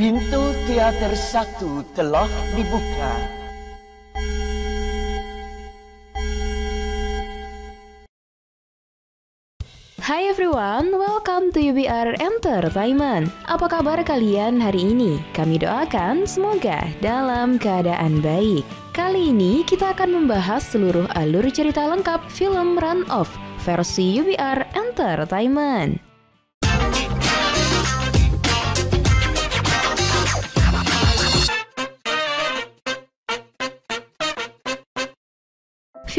Pintu teater satu telah dibuka. Hai everyone, welcome to UBR Entertainment. Apa kabar kalian hari ini? Kami doakan semoga dalam keadaan baik. Kali ini kita akan membahas seluruh alur cerita lengkap film Run Off versi UBR Entertainment.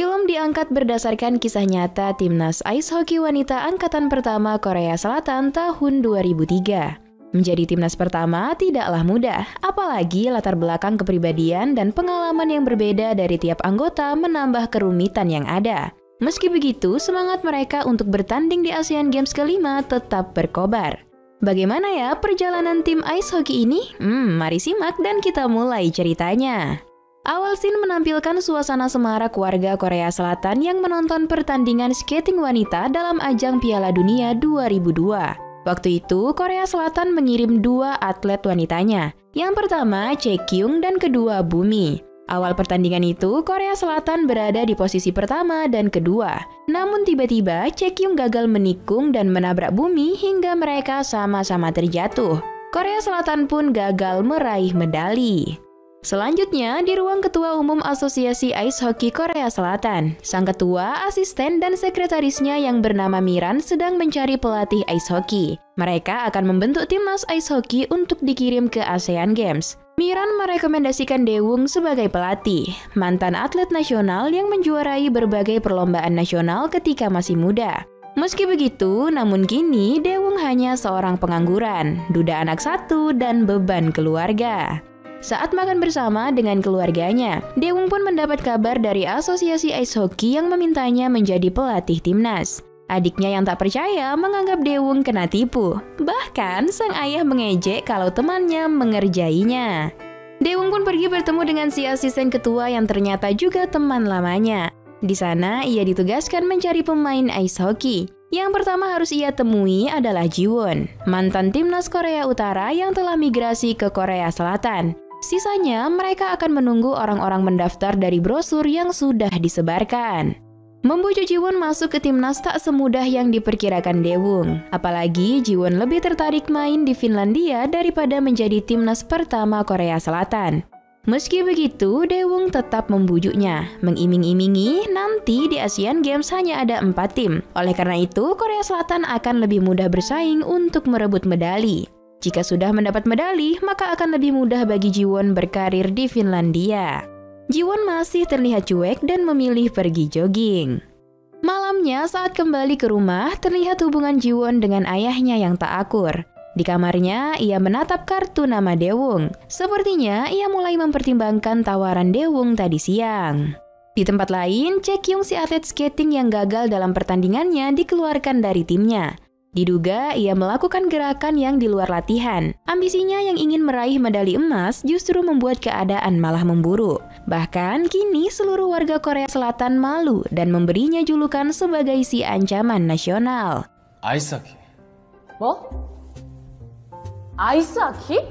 Film diangkat berdasarkan kisah nyata timnas ice hockey wanita angkatan pertama Korea Selatan tahun 2003. Menjadi timnas pertama tidaklah mudah, apalagi latar belakang kepribadian dan pengalaman yang berbeda dari tiap anggota menambah kerumitan yang ada. Meski begitu, semangat mereka untuk bertanding di Asian Games kelima tetap berkobar. Bagaimana ya perjalanan tim ice hockey ini? Hmm, mari simak dan kita mulai ceritanya. Awal scene menampilkan suasana semarak warga Korea Selatan yang menonton pertandingan skating wanita dalam ajang Piala Dunia 2002. Waktu itu, Korea Selatan mengirim dua atlet wanitanya. Yang pertama, Kyung dan kedua Bumi. Awal pertandingan itu, Korea Selatan berada di posisi pertama dan kedua. Namun tiba-tiba, Kyung gagal menikung dan menabrak Bumi hingga mereka sama-sama terjatuh. Korea Selatan pun gagal meraih medali. Selanjutnya, di ruang Ketua Umum Asosiasi Ice Hockey Korea Selatan, sang ketua, asisten, dan sekretarisnya yang bernama Miran sedang mencari pelatih ice hockey. Mereka akan membentuk timnas ice hockey untuk dikirim ke ASEAN Games. Miran merekomendasikan Dewung sebagai pelatih, mantan atlet nasional yang menjuarai berbagai perlombaan nasional ketika masih muda. Meski begitu, namun kini Dewung hanya seorang pengangguran, duda anak satu, dan beban keluarga. Saat makan bersama dengan keluarganya, Dewung pun mendapat kabar dari Asosiasi Ice Hockey yang memintanya menjadi pelatih timnas. Adiknya yang tak percaya menganggap Dewung kena tipu. Bahkan sang ayah mengejek kalau temannya mengerjainya. Dewung pun pergi bertemu dengan si asisten ketua yang ternyata juga teman lamanya. Di sana, ia ditugaskan mencari pemain ice hockey. Yang pertama harus ia temui adalah Jiwon, mantan timnas Korea Utara yang telah migrasi ke Korea Selatan. Sisanya, mereka akan menunggu orang-orang mendaftar dari brosur yang sudah disebarkan. Membujuk Jiwon masuk ke timnas tak semudah yang diperkirakan Dewung. Apalagi Jiwon lebih tertarik main di Finlandia daripada menjadi timnas pertama Korea Selatan. Meski begitu, Dewung tetap membujuknya, mengiming-imingi nanti di Asian Games hanya ada empat tim. Oleh karena itu, Korea Selatan akan lebih mudah bersaing untuk merebut medali. Jika sudah mendapat medali, maka akan lebih mudah bagi Jiwon berkarir di Finlandia. Jiwon masih terlihat cuek dan memilih pergi jogging. Malamnya saat kembali ke rumah, terlihat hubungan Jiwon dengan ayahnya yang tak akur. Di kamarnya, ia menatap kartu nama Dewung. Sepertinya ia mulai mempertimbangkan tawaran Dewung tadi siang. Di tempat lain, Kyung si atlet skating yang gagal dalam pertandingannya dikeluarkan dari timnya. Diduga ia melakukan gerakan yang di luar latihan. Ambisinya yang ingin meraih medali emas justru membuat keadaan malah memburuk. Bahkan kini seluruh warga Korea Selatan malu dan memberinya julukan sebagai si ancaman nasional. Aisaki. Mo? Aisaki?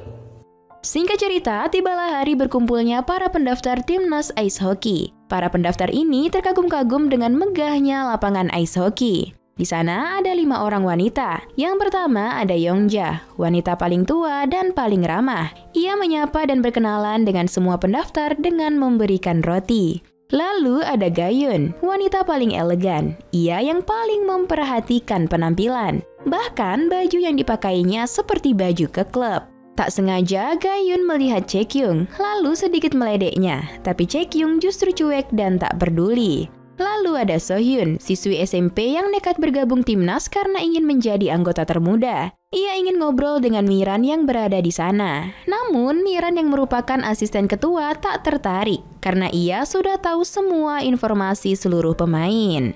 Singkat cerita, tibalah hari berkumpulnya para pendaftar timnas ice hockey. Para pendaftar ini terkagum-kagum dengan megahnya lapangan ice hockey. Di sana ada lima orang wanita. Yang pertama ada Yongja, wanita paling tua dan paling ramah. Ia menyapa dan berkenalan dengan semua pendaftar dengan memberikan roti. Lalu ada Gayun, wanita paling elegan. Ia yang paling memperhatikan penampilan. Bahkan baju yang dipakainya seperti baju ke klub. Tak sengaja Gayun melihat Chekyung, lalu sedikit meledeknya. Tapi Chekyung justru cuek dan tak peduli. Lalu ada Sohyun, siswi SMP yang nekat bergabung timnas karena ingin menjadi anggota termuda. Ia ingin ngobrol dengan Miran yang berada di sana. Namun, Miran yang merupakan asisten ketua tak tertarik karena ia sudah tahu semua informasi seluruh pemain.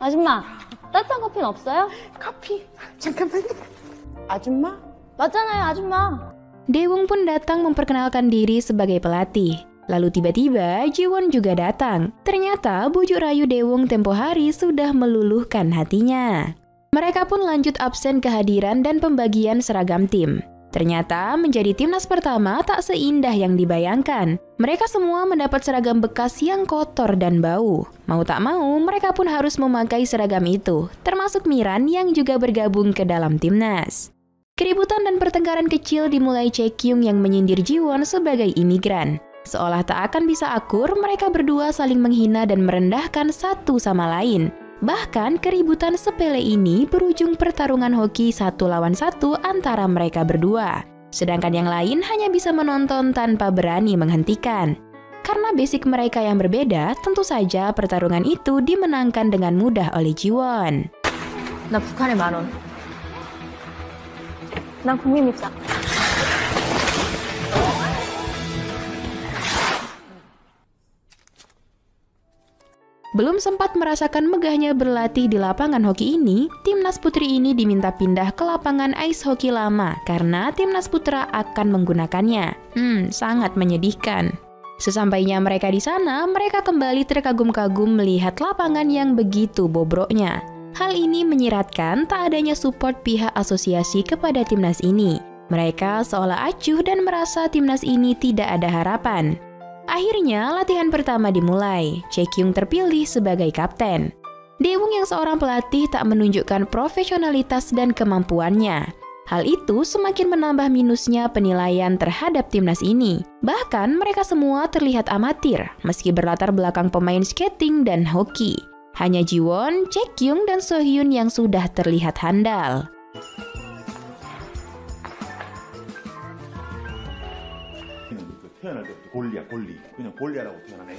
아줌마, 따뜻한 커피는 없어요? 커피 잠깐만요. 아줌마 맞잖아요, 아줌마. Dewung pun datang memperkenalkan diri sebagai pelatih. Lalu tiba-tiba Jiwon juga datang. Ternyata bujuk rayu Dewung tempo hari sudah meluluhkan hatinya. Mereka pun lanjut absen kehadiran dan pembagian seragam tim. Ternyata menjadi timnas pertama tak seindah yang dibayangkan. Mereka semua mendapat seragam bekas yang kotor dan bau. Mau tak mau, mereka pun harus memakai seragam itu, termasuk Miran yang juga bergabung ke dalam timnas. Keributan dan pertengkaran kecil dimulai Chekyung yang menyindir Jiwon sebagai imigran. Seolah tak akan bisa akur, mereka berdua saling menghina dan merendahkan satu sama lain. Bahkan keributan sepele ini berujung pertarungan hoki satu lawan satu antara mereka berdua. Sedangkan yang lain hanya bisa menonton tanpa berani menghentikan. Karena basic mereka yang berbeda, tentu saja pertarungan itu dimenangkan dengan mudah oleh Jiwon. 나 북한에 만 원. 난 국민 입장. Belum sempat merasakan megahnya berlatih di lapangan hoki ini, timnas putri ini diminta pindah ke lapangan ice hoki lama karena timnas putra akan menggunakannya. Hmm, sangat menyedihkan. Sesampainya mereka di sana, mereka kembali terkagum-kagum melihat lapangan yang begitu bobroknya. Hal ini menyiratkan tak adanya support pihak asosiasi kepada timnas ini. Mereka seolah acuh dan merasa timnas ini tidak ada harapan. Akhirnya, latihan pertama dimulai. Chekyung terpilih sebagai kapten. Dewung yang seorang pelatih tak menunjukkan profesionalitas dan kemampuannya. Hal itu semakin menambah minusnya penilaian terhadap timnas ini. Bahkan mereka semua terlihat amatir, meski berlatar belakang pemain skating dan hoki. Hanya Jiwon, Chekyung, dan Sohyun yang sudah terlihat handal. 태어날 때부터 골리야 골리 그냥 골리야라고 태어나네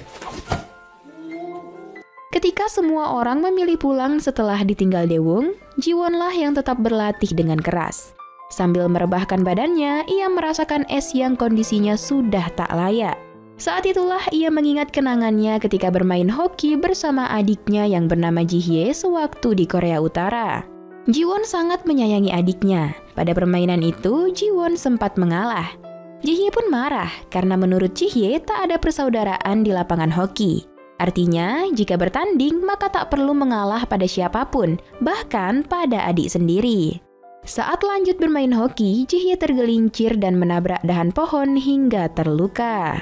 Ketika semua orang memilih pulang setelah ditinggal Dewung, Jiwonlah yang tetap berlatih dengan keras. Sambil merebahkan badannya, ia merasakan es yang kondisinya sudah tak layak. Saat itulah ia mengingat kenangannya ketika bermain hoki bersama adiknya yang bernama Jihye sewaktu di Korea Utara. Jiwon sangat menyayangi adiknya. Pada permainan itu, Jiwon sempat mengalah. Jihye pun marah karena menurut Jihye tak ada persaudaraan di lapangan hoki. Artinya, jika bertanding maka tak perlu mengalah pada siapa pun, bahkan pada adik sendiri. Saat lanjut bermain hoki, Jihye tergelincir dan menabrak dahan pohon hingga terluka.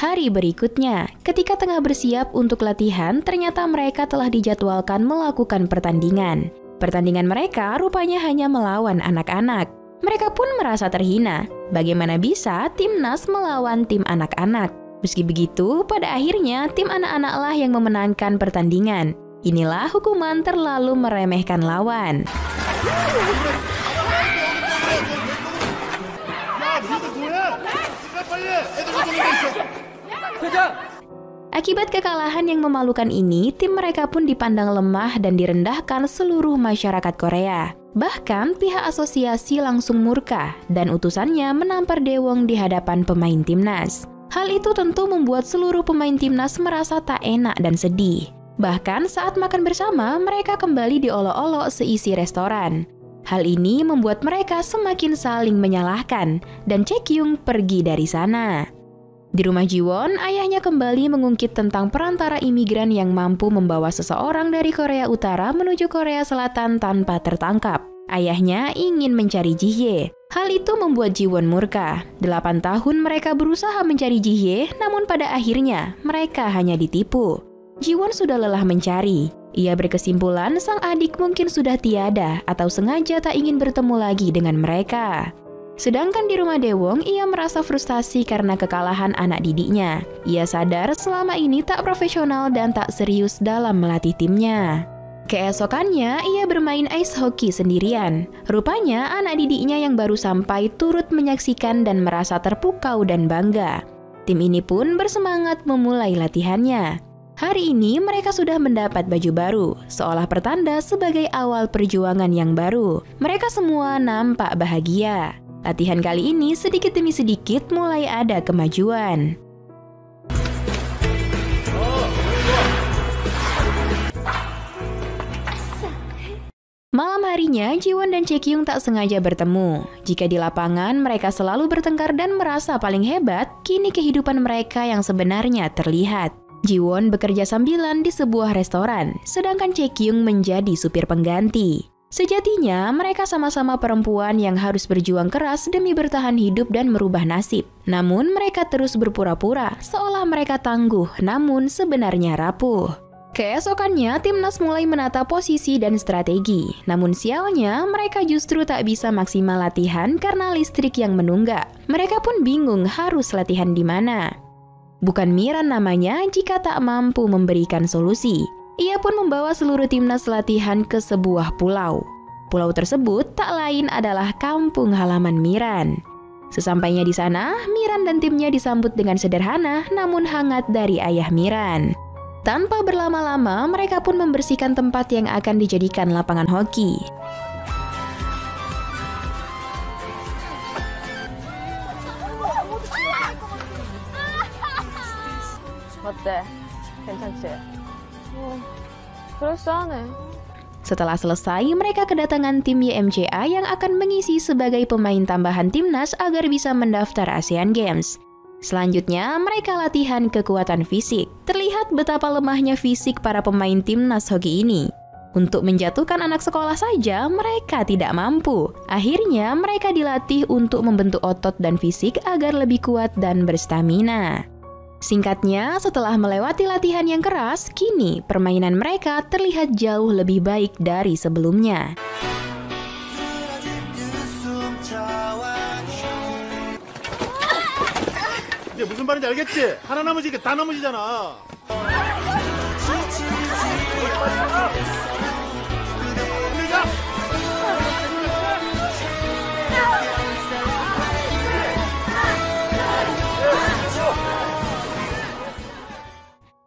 Hari berikutnya, ketika tengah bersiap untuk latihan, ternyata mereka telah dijadwalkan melakukan pertandingan. Pertandingan mereka rupanya hanya melawan anak-anak. Mereka pun merasa terhina. Bagaimana bisa timnas melawan tim anak-anak? Meski begitu, pada akhirnya tim anak-anaklah yang memenangkan pertandingan. Inilah hukuman terlalu meremehkan lawan. Akibat kekalahan yang memalukan ini, tim mereka pun dipandang lemah dan direndahkan seluruh masyarakat Korea. Bahkan pihak asosiasi langsung murka dan utusannya menampar Dewong di hadapan pemain timnas. Hal itu tentu membuat seluruh pemain timnas merasa tak enak dan sedih. Bahkan saat makan bersama, mereka kembali diolok-olok seisi restoran. Hal ini membuat mereka semakin saling menyalahkan, dan Chekyung pergi dari sana. Di rumah Jiwon, ayahnya kembali mengungkit tentang perantara imigran yang mampu membawa seseorang dari Korea Utara menuju Korea Selatan tanpa tertangkap. Ayahnya ingin mencari Jihye. Hal itu membuat Jiwon murka. Delapan tahun mereka berusaha mencari Jihye, namun pada akhirnya mereka hanya ditipu. Jiwon sudah lelah mencari. Ia berkesimpulan sang adik mungkin sudah tiada atau sengaja tak ingin bertemu lagi dengan mereka. Sedangkan di rumah Dewong, ia merasa frustasi karena kekalahan anak didiknya. Ia sadar selama ini tak profesional dan tak serius dalam melatih timnya. Keesokannya, ia bermain ice hockey sendirian. Rupanya, anak didiknya yang baru sampai turut menyaksikan dan merasa terpukau dan bangga. Tim ini pun bersemangat memulai latihannya. Hari ini mereka sudah mendapat baju baru, seolah pertanda sebagai awal perjuangan yang baru. Mereka semua nampak bahagia. Latihan kali ini sedikit demi sedikit mulai ada kemajuan. Malam harinya, Jiwon dan Chekyung tak sengaja bertemu. Jika di lapangan mereka selalu bertengkar dan merasa paling hebat, kini kehidupan mereka yang sebenarnya terlihat. Jiwon bekerja sambilan di sebuah restoran, sedangkan Chaekyung menjadi supir pengganti. Sejatinya, mereka sama-sama perempuan yang harus berjuang keras demi bertahan hidup dan merubah nasib. Namun, mereka terus berpura-pura seolah mereka tangguh, namun sebenarnya rapuh. Keesokannya, timnas mulai menata posisi dan strategi. Namun sialnya, mereka justru tak bisa maksimal latihan karena listrik yang menunggak. Mereka pun bingung harus latihan di mana. Bukan Miran namanya jika tak mampu memberikan solusi. Ia pun membawa seluruh timnas latihan ke sebuah pulau. Pulau tersebut tak lain adalah kampung halaman Miran. Sesampainya di sana, Miran dan timnya disambut dengan sederhana namun hangat dari ayah Miran. Tanpa berlama-lama, mereka pun membersihkan tempat yang akan dijadikan lapangan hoki. 어때? 괜찮지? Setelah selesai, mereka kedatangan tim YMCA yang akan mengisi sebagai pemain tambahan timnas agar bisa mendaftar ASEAN Games. Selanjutnya, mereka latihan kekuatan fisik. Terlihat betapa lemahnya fisik para pemain timnas hoki ini. Untuk menjatuhkan anak sekolah saja, mereka tidak mampu. Akhirnya, mereka dilatih untuk membentuk otot dan fisik agar lebih kuat dan berstamina. Singkatnya, setelah melewati latihan yang keras, kini permainan mereka terlihat jauh lebih baik dari sebelumnya.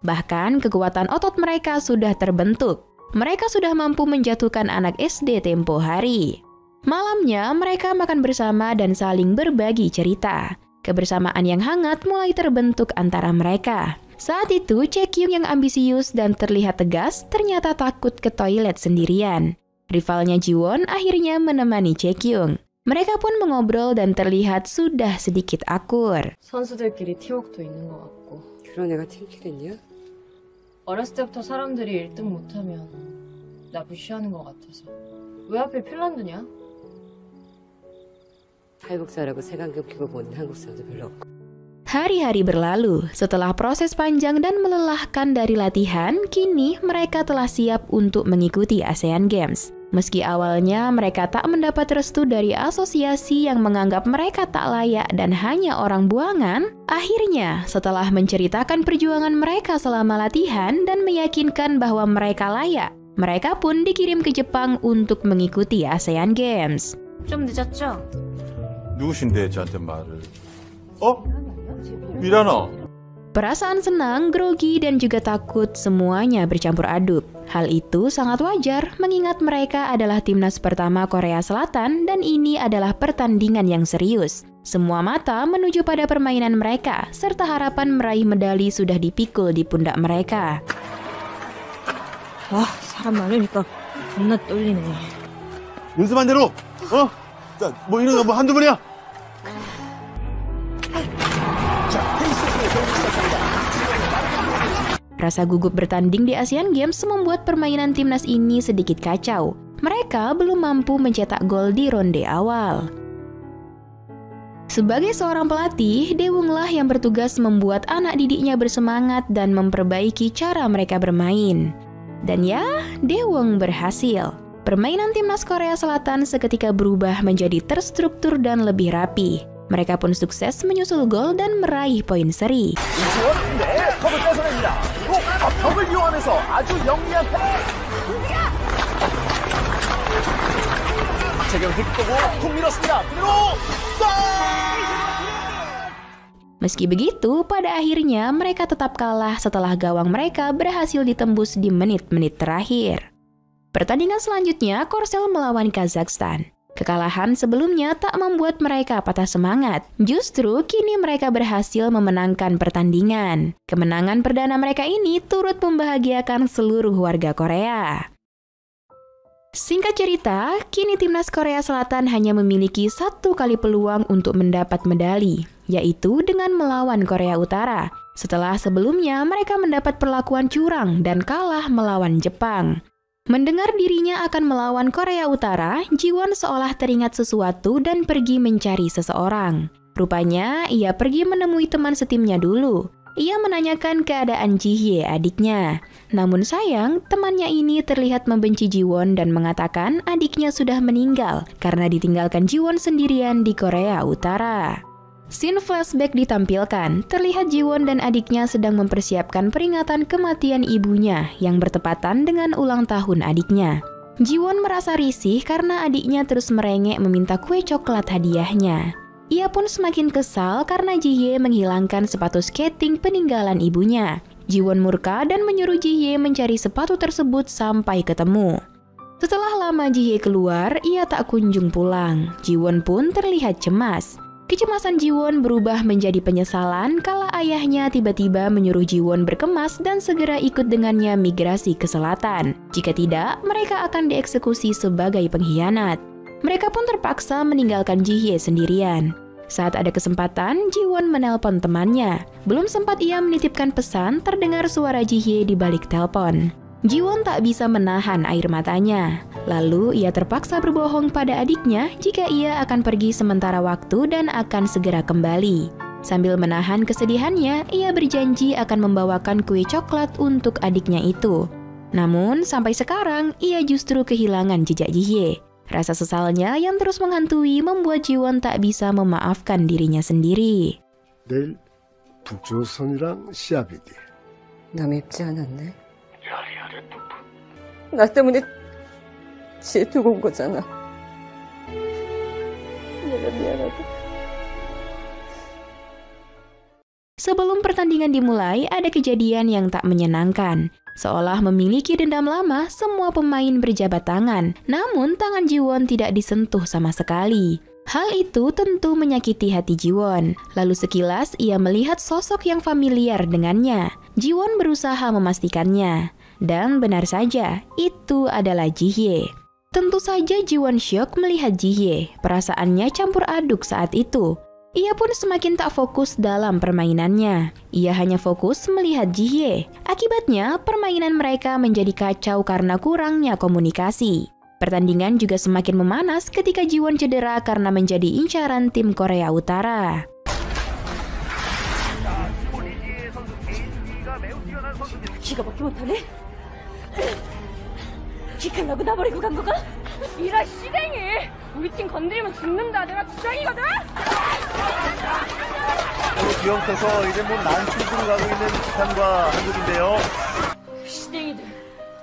Bahkan kekuatan otot mereka sudah terbentuk. Mereka sudah mampu menjatuhkan anak SD tempo hari. Malamnya mereka makan bersama dan saling berbagi cerita. Kebersamaan yang hangat mulai terbentuk antara mereka. Saat itu, Chaekyung yang ambisius dan terlihat tegas ternyata takut ke toilet sendirian. Rivalnya Jiwon akhirnya menemani Chaekyung. Mereka pun mengobrol dan terlihat sudah sedikit akur. 선수들끼리 팀워크도 있는 것 같고 그런 애가 팀킬했냐? 어렸을 때부터 사람들이 1등 못하면 나 무시하는 것 같아서 왜 하필 핀란드냐? 탈북사라고 색안경 끼고 본 한국 사람도 별로 없고 Hari-hari berlalu, setelah proses panjang dan melelahkan dari latihan, kini mereka telah siap untuk mengikuti ASEAN Games. Meski awalnya mereka tak mendapat restu dari asosiasi yang menganggap mereka tak layak dan hanya orang buangan, akhirnya setelah menceritakan perjuangan mereka selama latihan dan meyakinkan bahwa mereka layak, mereka pun dikirim ke Jepang untuk mengikuti ASEAN Games. 좀 늦었죠? 누구신데 저한테 말을? 어? 미라나. Perasaan senang, grogi, dan juga takut semuanya bercampur aduk. Hal itu sangat wajar mengingat mereka adalah timnas pertama Korea Selatan dan ini adalah pertandingan yang serius. Semua mata menuju pada permainan mereka, serta harapan meraih medali sudah dipikul di pundak mereka. 아, 사람 많으니까 겁나 떨리네. 연습한 대로. 어? 자, 뭐 이런 거 뭐 한두 번이야? Rasa gugup bertanding di ASEAN Games membuat permainan timnas ini sedikit kacau. Mereka belum mampu mencetak gol di ronde awal. Sebagai seorang pelatih, Dewunglah yang bertugas membuat anak didiknya bersemangat dan memperbaiki cara mereka bermain. Dan ya, Dewung berhasil. Permainan timnas Korea Selatan seketika berubah menjadi terstruktur dan lebih rapi. Mereka pun sukses menyusul gol dan meraih poin seri. 벽을 이용하면서 아주 영리한 최경 득도고 툭 밀었습니다. 그대로 골! Meski begitu, pada akhirnya mereka tetap kalah setelah gawang mereka berhasil ditembus di menit-menit terakhir. Pertandingan selanjutnya, Korsel melawan Kazakhstan. Kekalahan sebelumnya tak membuat mereka patah semangat. Justru kini mereka berhasil memenangkan pertandingan. Kemenangan perdana mereka ini turut membahagiakan seluruh warga Korea. Singkat cerita, kini timnas Korea Selatan hanya memiliki satu kali peluang untuk mendapat medali, yaitu dengan melawan Korea Utara. Setelah sebelumnya mereka mendapat perlakuan curang dan kalah melawan Jepang. Mendengar dirinya akan melawan Korea Utara, Jiwon seolah teringat sesuatu dan pergi mencari seseorang. Rupanya, ia pergi menemui teman setimnya dulu. Ia menanyakan keadaan Jihye adiknya. Namun sayang, temannya ini terlihat membenci Jiwon dan mengatakan adiknya sudah meninggal karena ditinggalkan Jiwon sendirian di Korea Utara. Scene flashback ditampilkan, terlihat Jiwon dan adiknya sedang mempersiapkan peringatan kematian ibunya yang bertepatan dengan ulang tahun adiknya. Jiwon merasa risih karena adiknya terus merengek meminta kue coklat hadiahnya. Ia pun semakin kesal karena Jihye menghilangkan sepatu skating peninggalan ibunya. Jiwon murka dan menyuruh Jihye mencari sepatu tersebut sampai ketemu. Setelah lama Jihye keluar, ia tak kunjung pulang. Jiwon pun terlihat cemas. Kecemasan Jiwon berubah menjadi penyesalan kala ayahnya tiba-tiba menyuruh Jiwon berkemas dan segera ikut dengannya migrasi ke selatan. Jika tidak, mereka akan dieksekusi sebagai pengkhianat. Mereka pun terpaksa meninggalkan Jihye sendirian. Saat ada kesempatan, Jiwon menelpon temannya. Belum sempat ia menitipkan pesan, terdengar suara Jihye di balik telepon. Jiwon tak bisa menahan air matanya. Lalu ia terpaksa berbohong pada adiknya jika ia akan pergi sementara waktu dan akan segera kembali. Sambil menahan kesedihannya, ia berjanji akan membawakan kue coklat untuk adiknya itu. Namun, sampai sekarang ia justru kehilangan jejak Jihye. Rasa sesalnya yang terus menghantui membuat Jiwon tak bisa memaafkan dirinya sendiri. 내일 북조선이랑 시합이디. 나 맵지 않았네. 나 때문에 지혜 두고 온 거잖아. 내가 미안하다. Sebelum pertandingan dimulai, ada kejadian yang tak menyenangkan. Seolah memiliki dendam lama, semua pemain berjabat tangan. Namun, tangan Jiwon tidak disentuh sama sekali. Hal itu tentu menyakiti hati Jiwon. Lalu sekilas ia melihat sosok yang familiar dengannya. Jiwon berusaha memastikannya. Dan benar saja, itu adalah Jihye. Tentu saja Jiwon syok melihat Jihye. Perasaannya campur aduk saat itu. Ia pun semakin tak fokus dalam permainannya. Ia hanya fokus melihat Jihye. Akibatnya, permainan mereka menjadi kacau karena kurangnya komunikasi. Pertandingan juga semakin memanas ketika Jiwon cedera karena menjadi incaran tim Korea Utara. 기가 막히게 못하네? 기가 나고 나버리고 간 거가? 이라 시댕이! 우리 팀 건드리면 죽는다. 내가 주장이거든? 뒤엉켜서 이제 뭐 난충으로 가고 있는 북한과 한국인데요. 시댕이들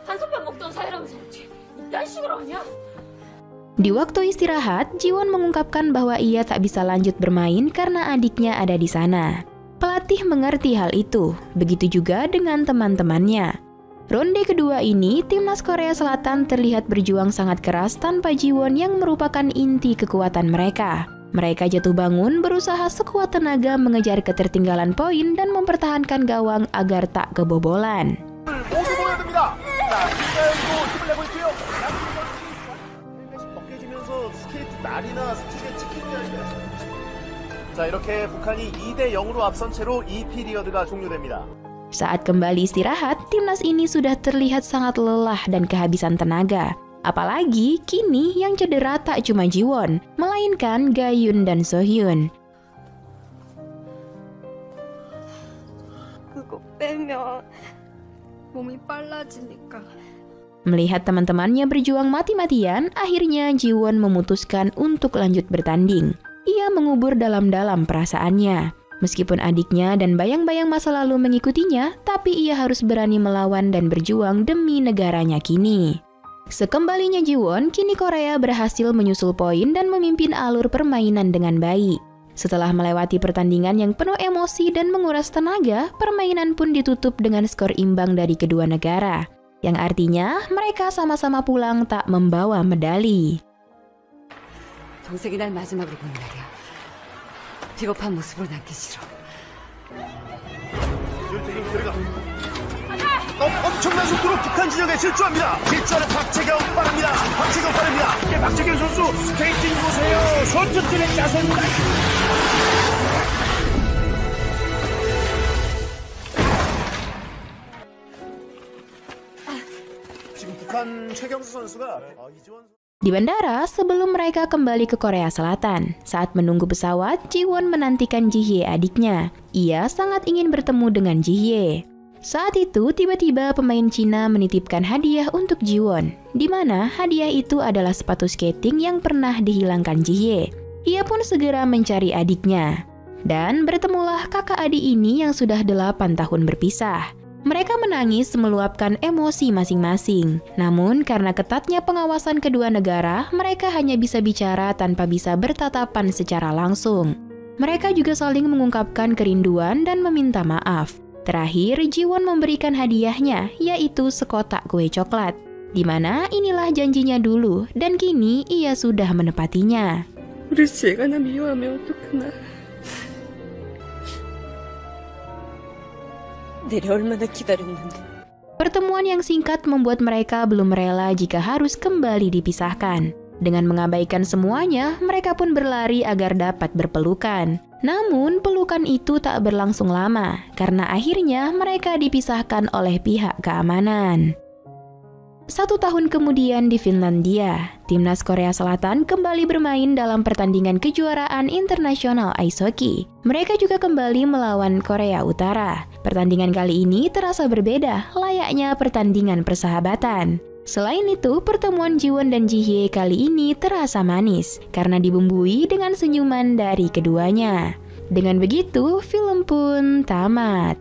한솥밥 먹던 사이라면서 어떻게 이딴 식으로 하냐? Di waktu istirahat, Jiwon mengungkapkan bahwa ia tak bisa lanjut bermain karena adiknya ada di sana. Pelatih mengerti hal itu, begitu juga dengan teman-temannya. Ronde kedua ini, timnas Korea Selatan terlihat berjuang sangat keras tanpa Jiwon yang merupakan inti kekuatan mereka. Mereka jatuh bangun berusaha sekuat tenaga mengejar ketertinggalan poin dan mempertahankan gawang agar tak kebobolan. 모두 모여야 됩니다. 자, 김가연도 힘을 내고 있고요. 양팀 선수들이 벗겨지면서 스케이트 날이나 스틱에 찍히는 게 아니라 자, 이렇게 북한이 2대 0으로 앞선 채로 이 피리어드가 종료됩니다. Saat kembali istirahat, timnas ini sudah terlihat sangat lelah dan kehabisan tenaga. Apalagi kini yang cedera tak cuma Jiwon, melainkan Gayun dan Sohyun. Melihat teman-temannya berjuang mati-matian, akhirnya Jiwon memutuskan untuk lanjut bertanding. Ia mengubur dalam-dalam perasaannya. Meskipun adiknya dan bayang-bayang masa lalu mengikutinya, tapi ia harus berani melawan dan berjuang demi negaranya kini. Sekembalinya Jiwon, kini Korea berhasil menyusul poin dan memimpin alur permainan dengan baik. Setelah melewati pertandingan yang penuh emosi dan menguras tenaga, permainan pun ditutup dengan skor imbang dari kedua negara. Yang artinya mereka sama-sama pulang tak membawa medali. 동생이 날 마지막으로 본 날이야. 비겁한 모습으로 남기 싫어. 어, 엄청난 속도로 북한 진영에 실주합니다. 질주하는 박재경 빠릅니다. 박재경 빠릅니다. 네, 박재경 선수 스케이팅 보세요. 손톱들의 자세입니다. 지금 북한 최경수 선수가 네. 어, 이지원 Di bandara, sebelum mereka kembali ke Korea Selatan, saat menunggu pesawat, Jiwon menantikan Jihye adiknya. Ia sangat ingin bertemu dengan Jihye. Saat itu, tiba-tiba pemain Cina menitipkan hadiah untuk Jiwon, di mana hadiah itu adalah sepatu skating yang pernah dihilangkan Jihye. Ia pun segera mencari adiknya. Dan bertemulah kakak adik ini yang sudah 8 tahun berpisah. Mereka menangis meluapkan emosi masing-masing. Namun karena ketatnya pengawasan kedua negara, mereka hanya bisa bicara tanpa bisa bertatapan secara langsung. Mereka juga saling mengungkapkan kerinduan dan meminta maaf. Terakhir, Jiwon memberikan hadiahnya, yaitu sekotak kue coklat. Di mana inilah janjinya dulu, dan kini ia sudah menepatinya. 내가 얼마나 기다렸는데. Pertemuan yang singkat membuat mereka belum rela jika harus kembali dipisahkan. Dengan mengabaikan semuanya, mereka pun berlari agar dapat berpelukan. Namun, pelukan itu tak berlangsung lama karena akhirnya mereka dipisahkan oleh pihak keamanan. Satu tahun kemudian di Finlandia, timnas Korea Selatan kembali bermain dalam pertandingan kejuaraan internasional ice hockey. Mereka juga kembali melawan Korea Utara. Pertandingan kali ini terasa berbeda, layaknya pertandingan persahabatan. Selain itu, pertemuan Jiwon dan Jihye kali ini terasa manis karena dibumbui dengan senyuman dari keduanya. Dengan begitu, film pun tamat.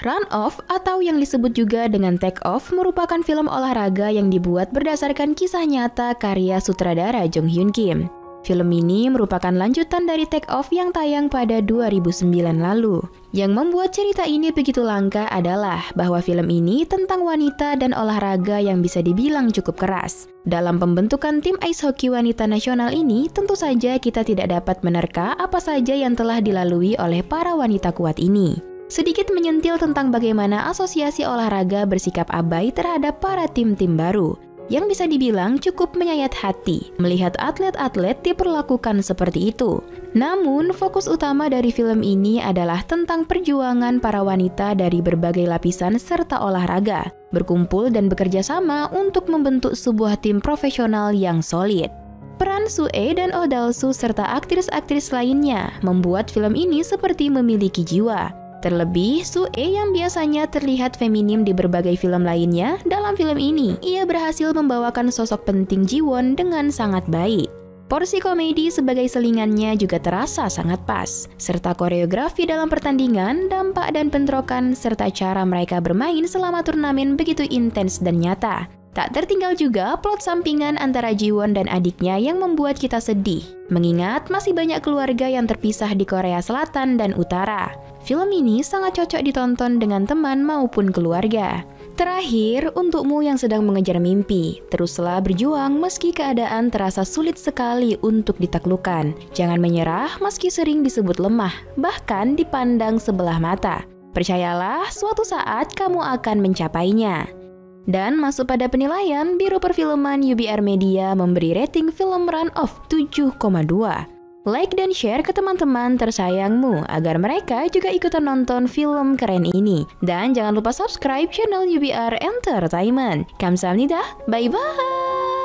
Run Off atau yang disebut juga dengan Take Off merupakan film olahraga yang dibuat berdasarkan kisah nyata karya sutradara Jong Hyun Kim. Film ini merupakan lanjutan dari Take Off yang tayang pada 2009 lalu. Yang membuat cerita ini begitu langka adalah bahwa film ini tentang wanita dan olahraga yang bisa dibilang cukup keras. Dalam pembentukan tim ice hockey wanita nasional ini, tentu saja kita tidak dapat menerka apa saja yang telah dilalui oleh para wanita kuat ini. Sedikit menyentil tentang bagaimana asosiasi olahraga bersikap abai terhadap para tim-tim baru, yang bisa dibilang cukup menyayat hati melihat atlet-atlet diperlakukan seperti itu. Namun, fokus utama dari film ini adalah tentang perjuangan para wanita dari berbagai lapisan serta olahraga, berkumpul dan bekerja sama untuk membentuk sebuah tim profesional yang solid. Peran Sue dan Dal-soo serta aktris-aktris lainnya membuat film ini seperti memiliki jiwa. Terlebih, Sue yang biasanya terlihat feminim di berbagai film lainnya, dalam film ini ia berhasil membawakan sosok penting Jiwon dengan sangat baik. Porsi komedi sebagai selingannya juga terasa sangat pas, serta koreografi dalam pertandingan, dampak dan bentrokan, serta cara mereka bermain selama turnamen begitu intens dan nyata. Tak tertinggal juga plot sampingan antara Jiwon dan adiknya yang membuat kita sedih, mengingat masih banyak keluarga yang terpisah di Korea Selatan dan Utara. Film ini sangat cocok ditonton dengan teman maupun keluarga. Terakhir, untukmu yang sedang mengejar mimpi, teruslah berjuang meski keadaan terasa sulit sekali untuk ditaklukkan. Jangan menyerah meski sering disebut lemah, bahkan dipandang sebelah mata. Percayalah, suatu saat kamu akan mencapainya. Dan masuk pada penilaian, Biro Perfilman UBR Media memberi rating film Run Off 7,2. Like dan share ke teman-teman tersayangmu agar mereka juga ikutan nonton film keren ini. Dan jangan lupa subscribe channel UBR Entertainment. Kamsahamnida, bye-bye!